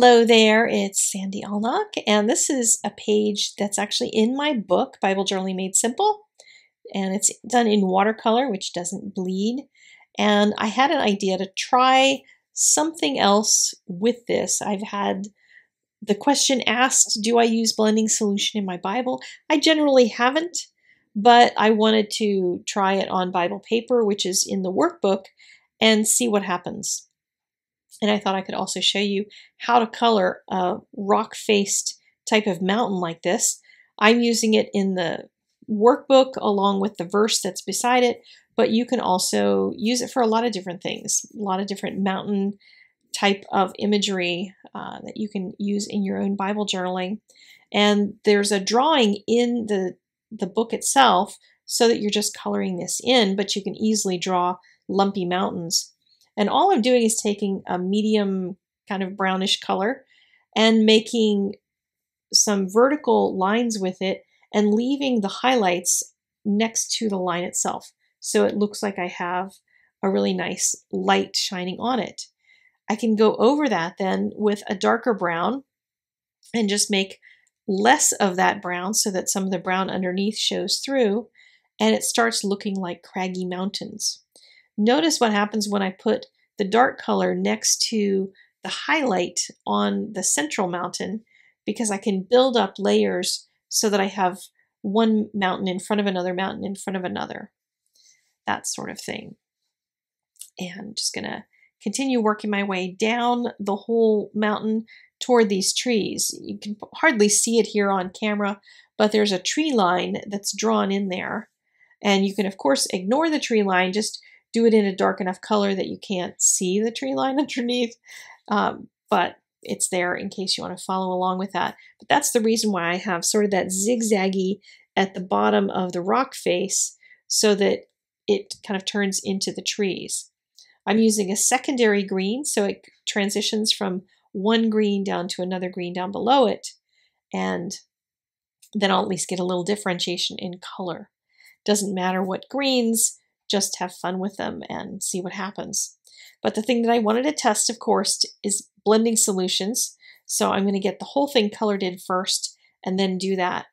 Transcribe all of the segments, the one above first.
Hello there, it's Sandy Allnock, and this is a page that's actually in my book, Bible Journaling Made Simple, and it's done in watercolor, which doesn't bleed. And I had an idea to try something else with this. I've had the question asked, do I use blending solution in my Bible? I generally haven't, but I wanted to try it on Bible paper, which is in the workbook, and see what happens. And I thought I could also show you how to color a rock-faced type of mountain like this. I'm using it in the workbook along with the verse that's beside it, but you can also use it for a lot of different things, a lot of different mountain type of imagery uh, that you can use in your own Bible journaling. And there's a drawing in the, the book itself so that you're just coloring this in, but you can easily draw lumpy mountains. And all I'm doing is taking a medium kind of brownish color and making some vertical lines with it and leaving the highlights next to the line itself. So it looks like I have a really nice light shining on it. I can go over that then with a darker brown and just make less of that brown so that some of the brown underneath shows through and it starts looking like craggy mountains. Notice what happens when I put the dark color next to the highlight on the central mountain because I can build up layers so that I have one mountain in front of another mountain in front of another. That sort of thing. And just going to continue working my way down the whole mountain toward these trees. You can hardly see it here on camera, but there's a tree line that's drawn in there. And you can, of course, ignore the tree line, just do it in a dark enough color that you can't see the tree line underneath. Um, but it's there in case you want to follow along with that. But that's the reason why I have sort of that zigzaggy at the bottom of the rock face so that it kind of turns into the trees. I'm using a secondary green, so it transitions from one green down to another green down below it. And then I'll at least get a little differentiation in color. Doesn't matter what greens, just have fun with them and see what happens. But the thing that I wanted to test, of course, is blending solutions. So I'm going to get the whole thing colored in first and then do that.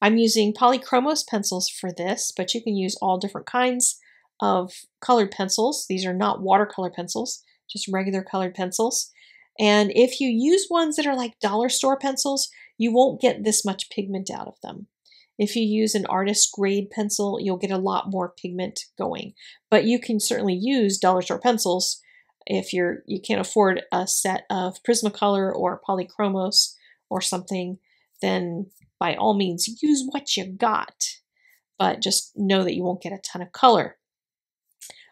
I'm using polychromos pencils for this, but you can use all different kinds of colored pencils. These are not watercolor pencils, just regular colored pencils. And if you use ones that are like dollar store pencils, you won't get this much pigment out of them. If you use an artist grade pencil, you'll get a lot more pigment going. But you can certainly use dollar store pencils if you're you can't afford a set of Prismacolor or Polychromos or something, then by all means use what you got. But just know that you won't get a ton of color.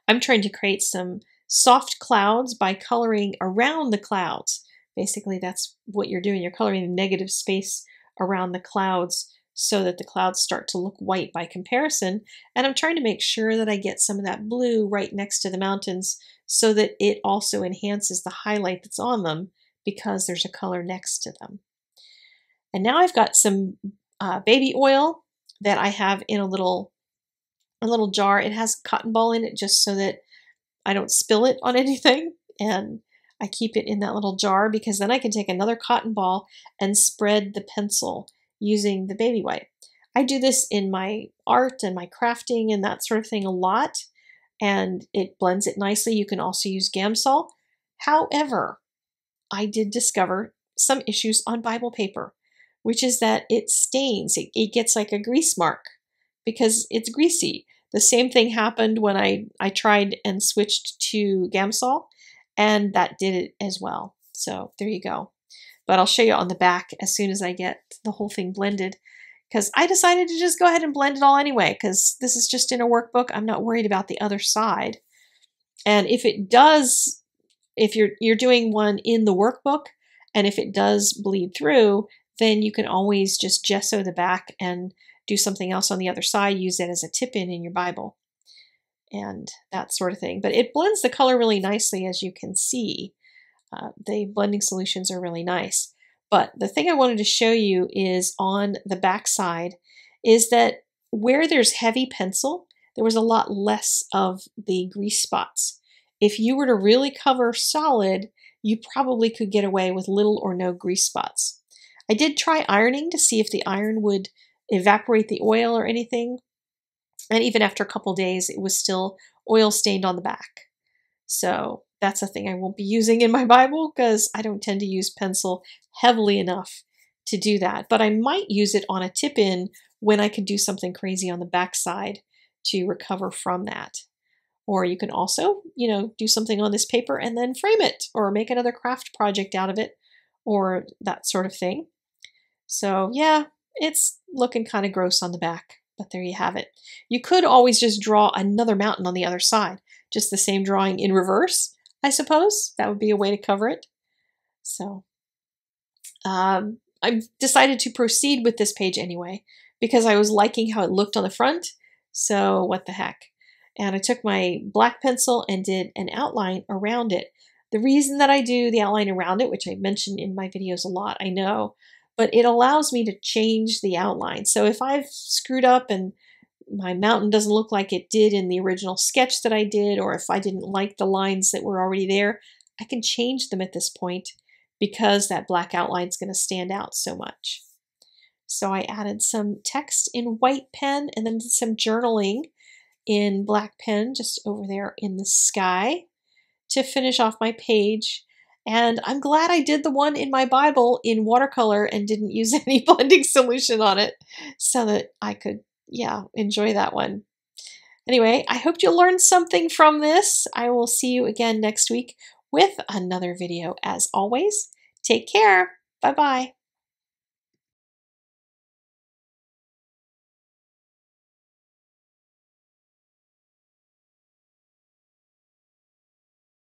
I'm trying to create some soft clouds by coloring around the clouds. Basically, that's what you're doing. You're coloring the negative space around the clouds so that the clouds start to look white by comparison. And I'm trying to make sure that I get some of that blue right next to the mountains so that it also enhances the highlight that's on them because there's a color next to them. And now I've got some uh, baby oil that I have in a little a little jar. It has cotton ball in it just so that I don't spill it on anything. And I keep it in that little jar because then I can take another cotton ball and spread the pencil using the baby wipe. I do this in my art and my crafting and that sort of thing a lot, and it blends it nicely. You can also use Gamsol. However, I did discover some issues on Bible paper, which is that it stains. It, it gets like a grease mark because it's greasy. The same thing happened when I, I tried and switched to Gamsol, and that did it as well. So there you go but I'll show you on the back as soon as I get the whole thing blended because I decided to just go ahead and blend it all anyway because this is just in a workbook. I'm not worried about the other side. And if it does, if you're, you're doing one in the workbook and if it does bleed through, then you can always just gesso the back and do something else on the other side, use it as a tip-in in your Bible and that sort of thing. But it blends the color really nicely as you can see. Uh, the blending solutions are really nice. But the thing I wanted to show you is on the back side is that where there's heavy pencil, there was a lot less of the grease spots. If you were to really cover solid, you probably could get away with little or no grease spots. I did try ironing to see if the iron would evaporate the oil or anything. And even after a couple days, it was still oil stained on the back. So that's a thing I won't be using in my Bible because I don't tend to use pencil heavily enough to do that. But I might use it on a tip in when I could do something crazy on the back side to recover from that. Or you can also, you know, do something on this paper and then frame it or make another craft project out of it or that sort of thing. So yeah, it's looking kind of gross on the back, but there you have it. You could always just draw another mountain on the other side, just the same drawing in reverse, I suppose. That would be a way to cover it. So um, I decided to proceed with this page anyway because I was liking how it looked on the front. So what the heck. And I took my black pencil and did an outline around it. The reason that I do the outline around it, which I mentioned in my videos a lot, I know, but it allows me to change the outline. So if I've screwed up and my mountain doesn't look like it did in the original sketch that I did, or if I didn't like the lines that were already there, I can change them at this point because that black outline is going to stand out so much. So I added some text in white pen and then some journaling in black pen just over there in the sky to finish off my page. And I'm glad I did the one in my Bible in watercolor and didn't use any blending solution on it so that I could, yeah, enjoy that one. Anyway, I hope you learned something from this. I will see you again next week with another video. As always, take care. Bye-bye.